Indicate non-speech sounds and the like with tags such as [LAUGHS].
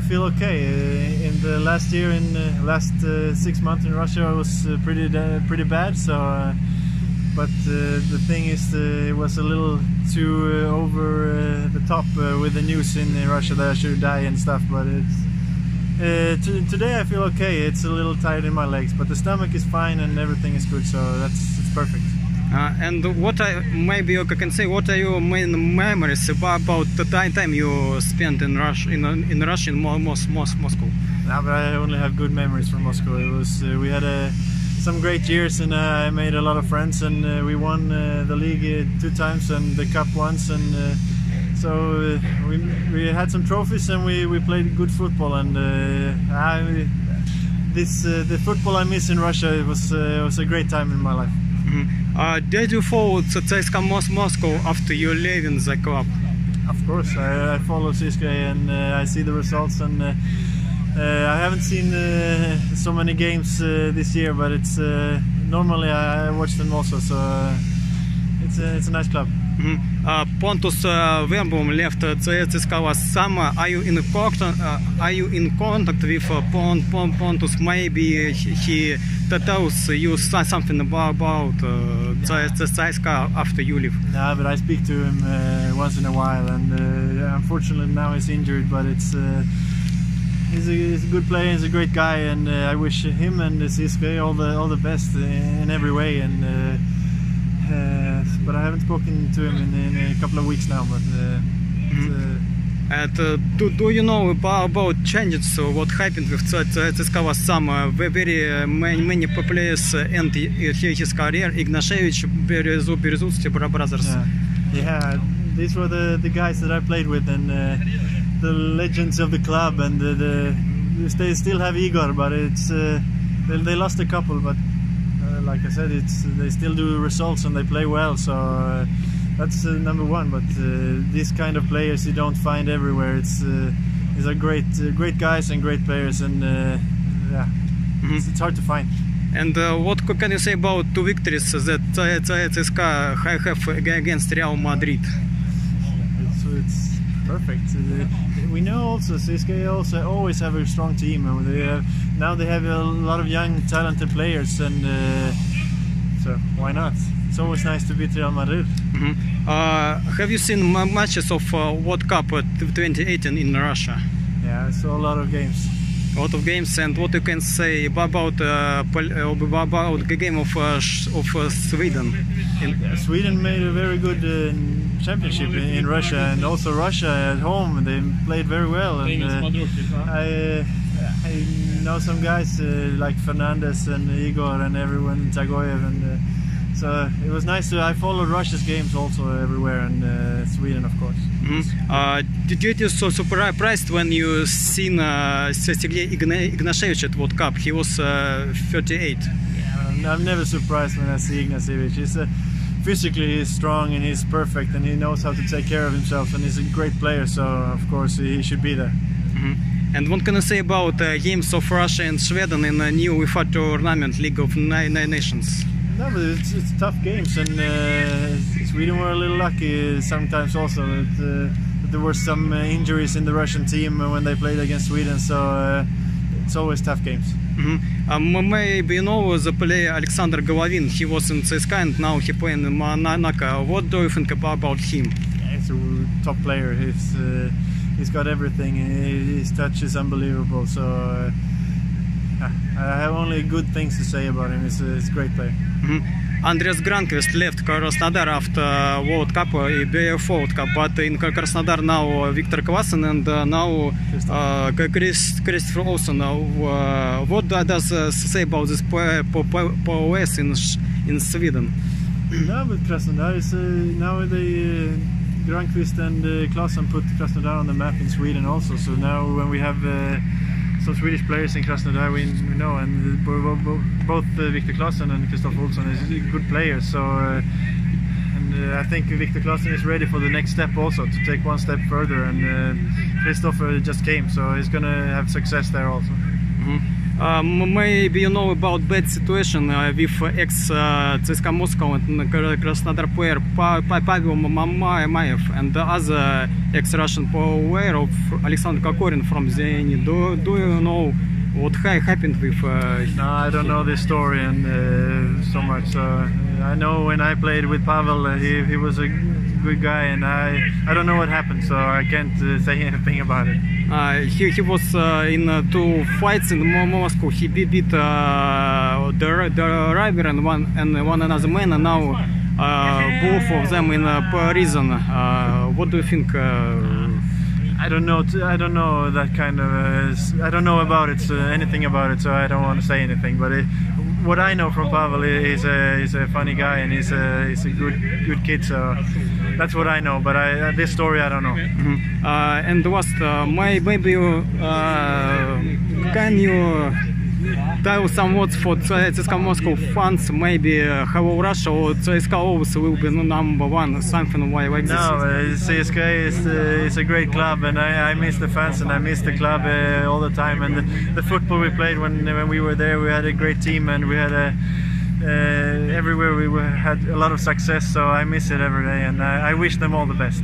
I feel okay. Uh, in the last year, in uh, last uh, six months in Russia, I was uh, pretty uh, pretty bad. So, uh, but the thing is, it was a little too over the top with the news in Russia that I should die and stuff. But it's today I feel okay. It's a little tired in my legs, but the stomach is fine and everything is good. So that's it's perfect. Uh, and what I maybe you can say what are your main memories about, the time, you spent in Russia in, in Russia in Mo- Mos- Mos- Moscow? I only have good memories from Moscow. It was uh, we had uh, some great years, and uh, I made a lot of friends, and uh, we won the league two times and the cup once, and so we we had some trophies, and we, we played good football, and I, this the football I miss in Russia it was was a great time in my life. Mhm. Uh, did you follow CSKA Mos- Moscow after you leaving the club? Of course, I, I follow CSKA and uh, I see the results, and uh, uh, I haven't seen uh, so many games uh, this year, but it's normally I, I watch them also, so it's a, it's a nice club. Mhm. Uh, Pontus uh, Wernbloom left uh, CSKA last summer. Are you in contact? Uh, are you in contact with uh, Pon- Pon- Pontus? Maybe he, he tells you something about about uh, CSKA after you leave. Yeah, but I speak to him uh, once in a while, and uh, unfortunately now he's injured, but it's. Uh, He's a, he's a good player. He's a great guy, and uh, I wish him and CSKA all the all the best in every way. And uh, but I haven't spoken to him in, in a couple of weeks now. But uh, it's, uh, And uh, do, do you know about, about changes? what happened with CSKA last summer? Ve- Very uh, many, many players end his career. Ignashevich, Berezut, Berezutski brothers. yeah, yeah. These were the, the guys that I played with, and uh, the legends of the club. And the, the they still have Igor, but it's uh, they, they lost a couple. But like I said, it's they still do results and they play well. So. Uh, that's uh, number one. But uh, this kind of players you don't find everywhere. It's uh, these are great, uh, great guys and great players, and uh, yeah, it's, it's hard to find. And uh, what can you say about two victories that CSKA ha- have against Real Madrid? It's, it's perfect. We know also CSKA also always have a strong team, and they have, now they have a lot of young, talented players, and uh, so why not? It's always nice to beat Real Madrid. Mhm. Uh, have you seen matches of uh, World Cup uh, 2018 in Russia? Yeah, I saw a lot of games. A lot of games, and what you can say about uh, uh, about the game of uh, of uh, Sweden? In, Sweden made a very good uh, championship in, in Russia, and also Russia at home. They played very well. And, uh, I, uh, I know some guys uh, like Fernandes and Igor and everyone, Dzagoev, and uh, so it was nice to. I followed Russia's games also everywhere, and uh, Sweden, of course. Mhm. Uh, did you get so surprised when you seen uh, Sergei Ignashevich at World Cup? He was uh, 38. I'm, I'm never surprised when I see Ignashevich. He's uh, physically he's strong and he's perfect, and he knows how to take care of himself, and he's a great player. So of course he should be there. Mhm. And what can I say about uh, games of Russia and Sweden in the new UEFA tournament, League of Ni- Ni- Nations? No, but it's, it's tough games, and uh, Sweden were a little lucky sometimes also. That, uh, there were some uh, injuries in the Russian team when they played against Sweden, so uh, it's always tough games. Mm -hmm. Um, maybe you know the player Alexander Golovin. He was in CSKA and now he playing in Monaco. What do you think about, about him? Yeah, he's a top player. He's uh, he's got everything. His touch is unbelievable. So uh, I have only good things to say about him. He's a, he's a great player. Mhm. Andreas Granqvist left Krasnodar after World Cup, uh, BF World Cup, but in Krasnodar now Victor Claesson and uh, now uh, Chris, Christopher Olsson. Uh, what does uh, say about this po- po- po- POS in in Sweden? [CLEARS THROAT] no, but Krasnodar is uh, now they uh, Granqvist and uh, put Krasnodar on the map in Sweden also. So now when we have uh, some Swedish players in Krasnodar, we, we know, and bo- bo- bo- both uh, Victor Claesson and Christoph Olsson is good players. So. Uh, and uh, I think Victor Claesson is ready for the next step also to take one step further. And uh, Christopher just came, so he's gonna have success there also. Mhm. Uh, maybe you know about bad situation uh, with ex uh, CSKA Moscow and Krasnodar player pa pa Pavel Mamaev and the other ex-Russian player of Alexander Kokorin from Zenit. Do, do you know what happened with? Uh, no, I don't know this story and uh, so much. I know when I played with Pavel, uh, he he was a good guy, and I I don't know what happened, so I can't say [LAUGHS] anything about it. Uh, he, he was uh, in uh, two fights in Moscow. He beat, beat the, the rival and one and one another man, and now both of them in prison. what do you think? I don't know. I don't know that kind of. Uh, I don't know about it. So anything about it. So I don't want to say anything. But it, what I know from Pavel, he's a he's a funny guy and he's a he's a good good kid. So that's what I know. But I, this story I don't know. Mm -hmm. uh, and last, uh, maybe uh, can you tell some words for CSKA Moscow fans, maybe uh, hello Russia or CSKA always will be number one, something like this? No, uh, CSKA is, uh, is a great club and I, I miss the fans and I miss the club uh, all the time and the, the, football we played when, when we were there, we had a great team and we had a uh, Uh, everywhere we were, had a lot of success so I miss it every day and I, I wish them all the best.